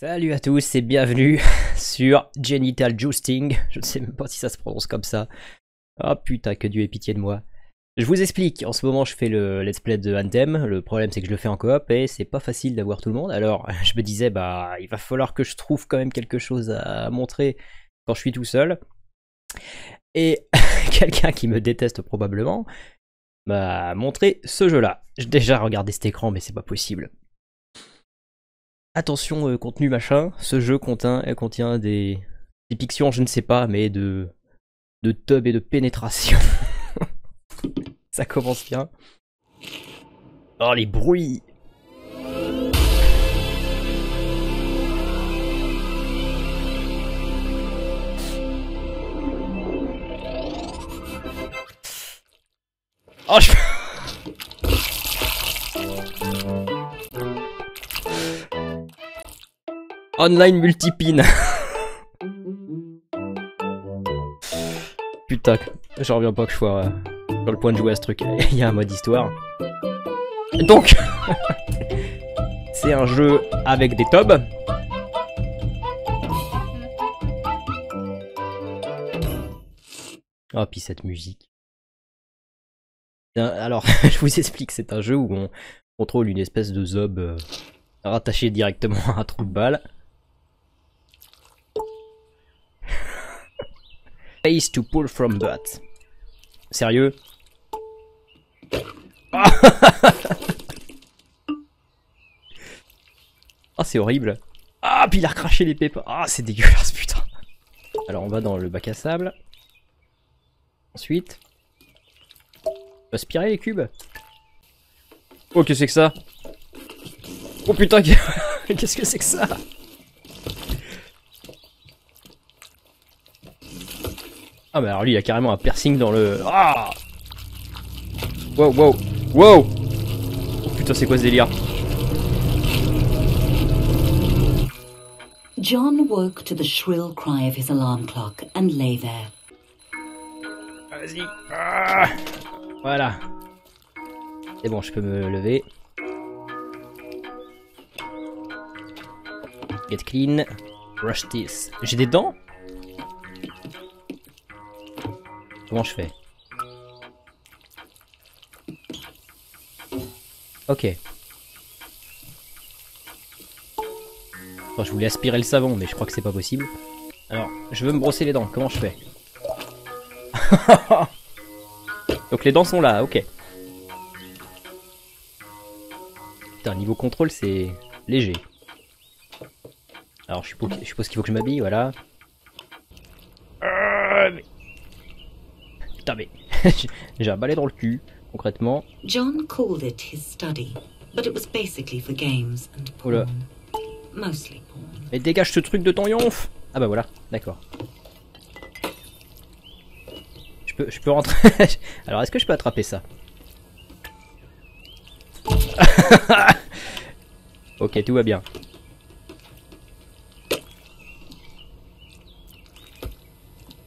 Salut à tous et bienvenue sur Genital Jousting. Je ne sais même pas si ça se prononce comme ça. Ah putain, que Dieu ait pitié de moi. Je vous explique, en ce moment je fais le let's play de Anthem, le problème c'est que je le fais en coop et c'est pas facile d'avoir tout le monde, alors je me disais bah il va falloir que je trouve quand même quelque chose à montrer quand je suis tout seul. Et quelqu'un qui me déteste probablement m'a montré ce jeu là. J'ai déjà regardé cet écran mais c'est pas possible. Attention euh, contenu machin, ce jeu contient, euh, contient des dépictions, je ne sais pas, mais de, de tub et de pénétration. Ça commence bien. Oh les bruits Oh je... Online multipine. Putain, j'en reviens pas que je sois euh, sur le point de jouer à ce truc. Il y a un mode histoire. Donc, c'est un jeu avec des tubs. Oh, puis cette musique. Alors, je vous explique, c'est un jeu où on contrôle une espèce de zob euh, rattaché directement à un trou de balle. Face to pull from butt. Sérieux? Ah c'est horrible. Ah puis il a recraché les pépins. Ah c'est dégueulasse putain. Alors on va dans le bac à sable. Ensuite. Aspirer les cubes. Oh que c'est que ça? Oh putain qu'est-ce que c'est que ça? Ah bah alors lui il a carrément un piercing dans le... Ah Wow wow Wow Oh putain c'est quoi ce délire John woke to the shrill cry of his alarm clock and lay there. Vas-y ah Voilà C'est bon je peux me lever. Get clean. Brush this. J'ai des dents? Comment je fais Ok. je voulais aspirer le savon, mais je crois que c'est pas possible. Alors, je veux me brosser les dents. Comment je fais Donc les dents sont là, ok. Putain, niveau contrôle, c'est léger. Alors, je suppose, je suppose qu'il faut que je m'habille, voilà. Putain, mais j'ai un balai dans le cul, concrètement. John called it his study, but it was basically for games and porn. Mostly porn. Mais dégage ce truc de ton yonf Ah bah voilà, d'accord. Je peux, je peux rentrer. Alors, est-ce que je peux attraper ça? Ok, tout va bien.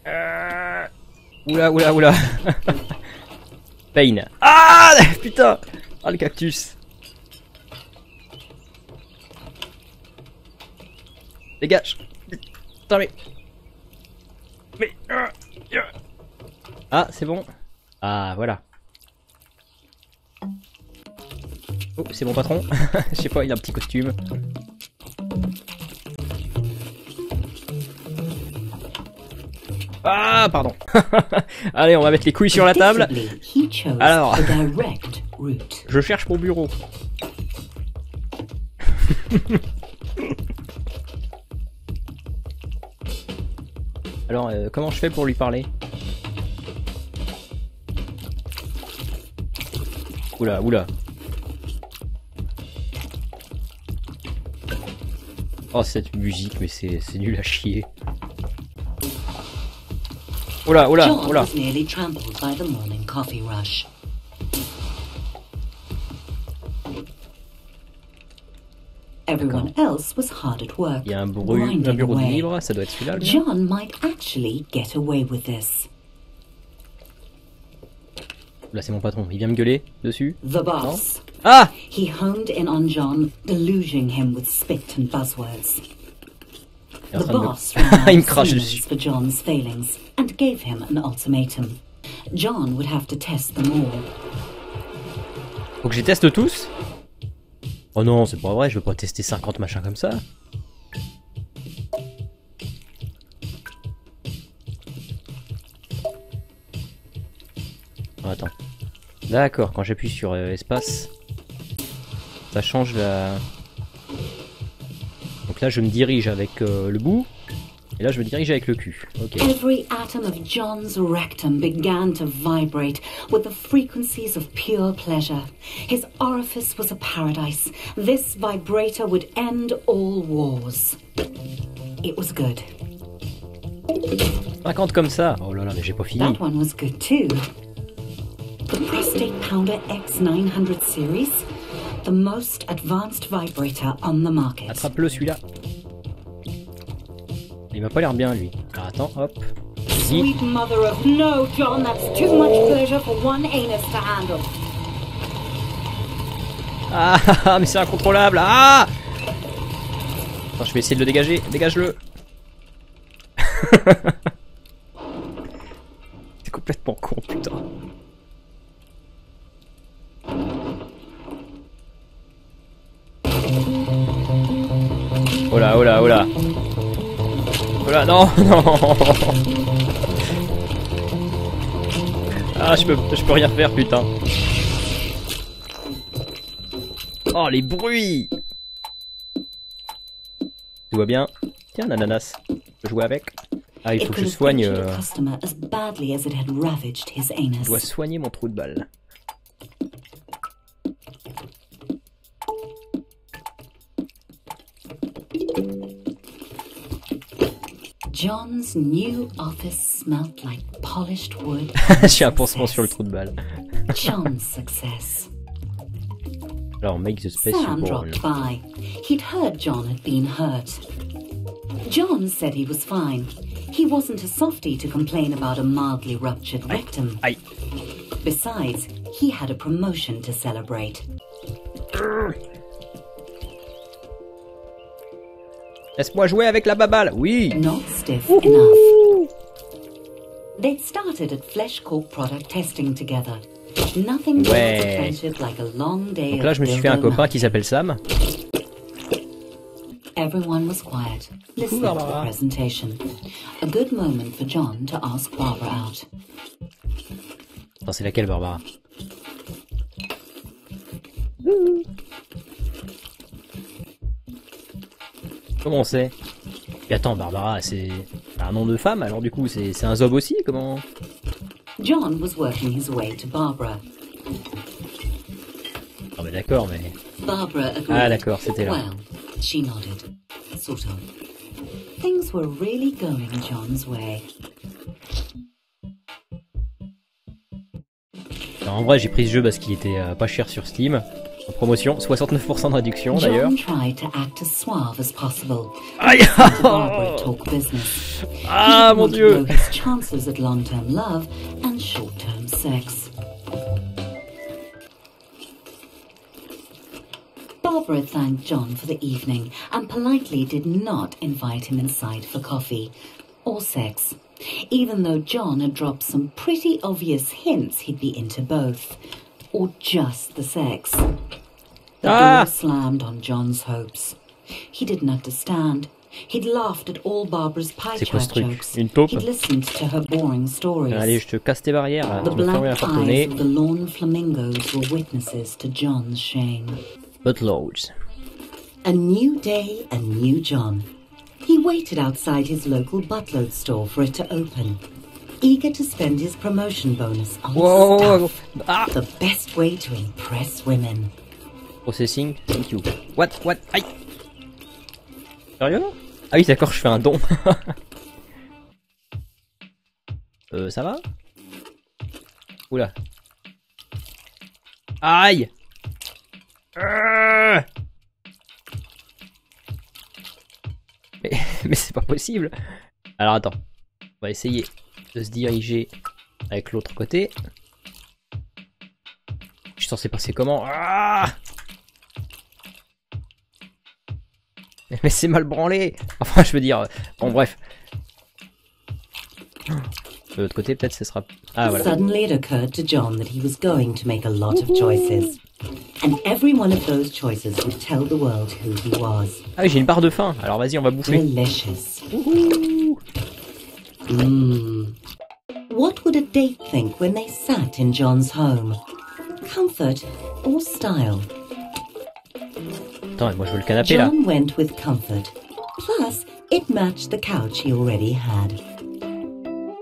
Euh... Oula, oula, oula. Pain. Ah Putain Ah, le cactus. Dégage. Putain, mais... Mais... Ah, c'est bon. Ah, voilà. Oh, c'est mon patron. Je sais pas, il a un petit costume. Ah, pardon. Allez, on va mettre les couilles sur la table. Alors, je cherche mon bureau. Alors, euh, comment je fais pour lui parler? Oula, oula. Oh, cette musique, mais c'est nul à chier. Oula, oula, John was nearly trampled by the morning coffee rush. Everyone else was hard at work, Il y a un, bruit, un bureau de libre, ça doit être celui-là. John might actually get away with this. Là, c'est mon patron. Il vient me gueuler dessus. The boss. Ah He honed in on John, deluging him with spit and buzzwords. Il est en The me- boss ran Il me crache dessus. for John's failings and gave him an ultimatum. John would have to test them all. Faut que je teste tous? Oh non, c'est pas vrai, je veux pas tester 50 machins comme ça. Oh, attends. D'accord, quand j'appuie sur euh, espace, ça change la... Donc là, je me dirige avec euh, le bout, et là, je me dirige avec le cul. Ok. Every atom of John's rectum began to vibrate with the frequencies of pure pleasure. His orifice was a paradise. This vibrator would end all wars. It was good. 50 comme ça Oh là là, mais j'ai pas fini. That one was good too. The Prostate Pounder X900 series, the most advanced vibrator on the market. Attrape-le celui-là. Il m'a pas l'air bien lui. Alors attends, hop. Sweet mother of no, John, that's too much pleasure for one anus to handle. Ah, ah, ah, mais c'est incontrôlable. Ah Attends, je vais essayer de le dégager. Dégage-le. c'est complètement con, putain. Non, non. Ah, je peux, je peux rien faire, putain. Oh, les bruits Tout va bien? Tiens, l'ananas. Je peux jouer avec Ah, il faut que je soigne... euh, Je dois soigner mon trou de balle. John's new office smelt like polished wood. J'ai un pansement sur le trou de balle. John's success. Alors, make the space Sam dropped by. He'd heard John had been hurt. John said he was fine. He wasn't a softie to complain about a mildly ruptured rectum. Aïe Besides, he had a promotion to celebrate. Laisse-moi jouer avec la baballe Oui Not stiff enough. They'd started at Flesh Corp product testing together. Nothing builds a Ouais. friendship like a long day Donc là, je me suis fait un copain qui s'appelle Sam. Everyone was quiet, listening to the Barbara. presentation. A good moment for John to ask Barbara out. Attends, c'est laquelle, Barbara? Comment on sait? Et attends, Barbara, c'est un nom de femme, alors du coup, c'est un zob aussi Comment? John was working his way to Barbara. Non mais d'accord, mais... Barbara agreed. Ah d'accord, c'était là. Well, she nodded. Sort of. Things were really going John's way. Alors, en vrai, j'ai pris ce jeu parce qu'il était euh, pas cher sur Steam. En promotion, 69% de réduction d'ailleurs. John tried to act as suave as possible. Aïe To Barbara talk business. He Ah mon dieu his chances at long-term love and short-term sex. Barbara thanked John for the evening and politely did not invite him inside for coffee or sex, even though John had dropped some pretty obvious hints he'd be into both, or just the sex. The Ah! door slammed on John's hopes. He didn't understand. He'd laughed at all Barbara's pie C'est quoi ce chart jokes. Une taupe He'd listened to her boring stories. Allez, je te casse tes barrières. The tu me fermes la black eyes of the lawn flamingos were witnesses to John's shame. But loads. A new day, a new John. He waited outside his local buttload store for it to open, eager to spend his promotion bonus on Wow stuff. Ah The best way to impress women. Processing, thank you. What What Aïe Sérieux Ah oui, d'accord, je fais un don. euh, ça va? Oula. Aïe Euh. Mais, mais c'est pas possible. Alors attends, on va essayer de se diriger avec l'autre côté. Je suis censé passer comment Ah Mais c'est mal branlé Enfin, je veux dire... Bon, bref. De l'autre côté, peut-être ce sera... Ah, voilà. Suddenly it occurred to John that he was going to make a lot of choices. And every one of those choices would tell the world who he was. Ah oui, j'ai une barre de faim. Alors vas-y, on va bouffer. Delicious. Mmm. What would a date think when they sat in John's home? Comfort or style? Attends, moi je veux le canapé là. John went with comfort. Plus, it matched the couch he already had.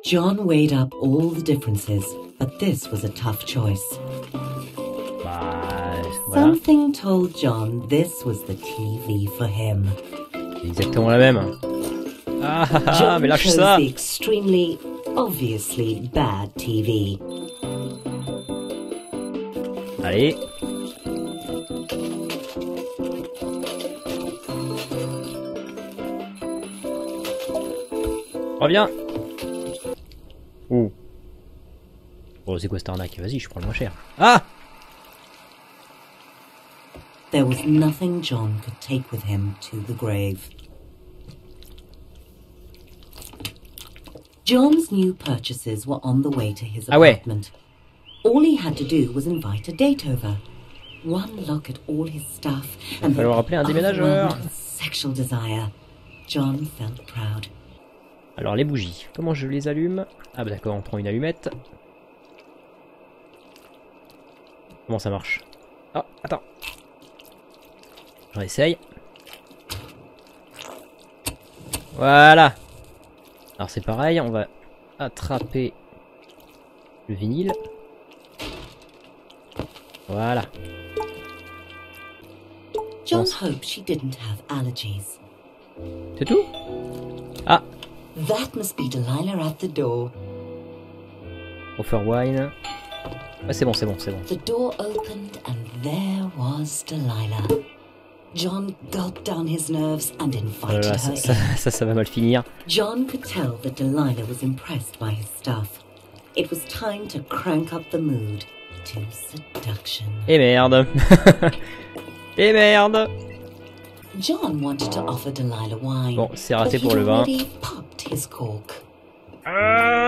John weighed up all the differences, but this was a tough choice. Bah, voilà. Something told John this was the TV for him. Exactement la même. Ah, ah, ah, mais lâche chose ça the extremely, obviously bad TV. Allez. Reviens Oh. C'est quoi cette arnaque Vas-y, je prends le moins cher. Ah There was nothing John could take with him to the grave. John's new purchases were on the way to his Ah ouais. apartment. All he had to do was invite a date over. One look at all his stuff and appeler un sexual desire. John felt proud. Alors, les bougies. Comment je les allume? Ah bah d'accord, on prend une allumette. Comment ça marche? Ah, attends. Je réessaye. Voilà. Alors c'est pareil, on va attraper le vinyle. Voilà. John hoped she didn't have allergies. C'est tout? Ah, That must be Delilah at the door. offer wine. Ah, c'est bon, c'est bon, c'est bon. The door opened and there was Delilah. John gulped down his nerves and Oh là invited là, her ça, in. ça, ça, ça va mal finir. John could tell that Delilah was impressed by his stuff. It was time to crank up the mood to seduction. Et merde Et merde John wanted to offer Delilah wine. Bon, c'est but raté he'd pour le vin. already popped his cork. Ah,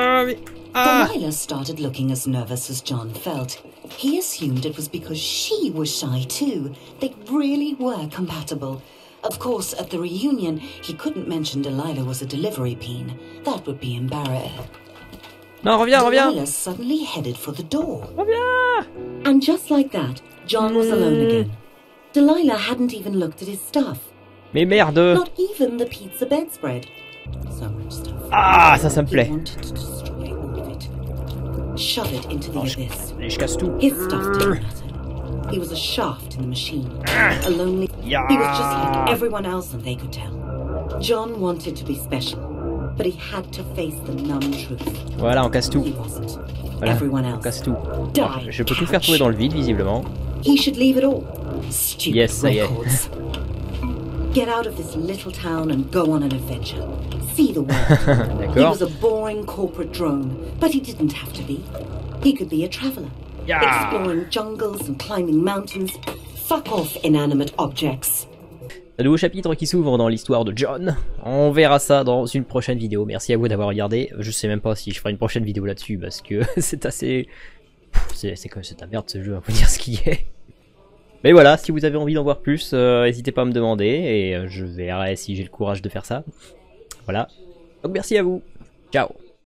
ah Delilah started looking as nervous as John felt. He assumed it was because she was shy too. They really were compatible. Of course, at the reunion, he couldn't mention Delilah was a delivery peen. That would be embarrassing. Non, reviens, reviens Delilah suddenly headed for the door. Reviens And just like that, John was alone Mm. again. Delilah hadn't even looked at his stuff. Mais merde Not even the pizza bedspread. Ah, ça, ça me plaît. Oh, je-. Allez, je casse tout. He was a shaft in the machine. A lonely. Yeah. He was just like everyone else, and they could tell. John wanted to be special, but he had to face the numb truth. Voilà, on casse tout. He wasn't. Voilà, Everyone on else. casse tout. Die, Alors, je peux tout faire trouver dans le vide, visiblement. He should leave it all. Stupid Yes, ça y est. Get out of this little town and go on an adventure. See the world. he was a boring corporate drone, but he didn't have to be. He could be a traveler, Yeah. exploring jungles and climbing mountains. Fuck off, inanimate objects. Un nouveau chapitre qui s'ouvre dans l'histoire de John. On verra ça dans une prochaine vidéo. Merci à vous d'avoir regardé. Je sais même pas si je ferai une prochaine vidéo là-dessus parce que c'est assez... C'est c'est comme c'est ta merde ce jeu, faut dire ce qui est. Mais voilà, si vous avez envie d'en voir plus, euh, n'hésitez pas à me demander et euh, je verrai si j'ai le courage de faire ça. Voilà. Donc merci à vous. Ciao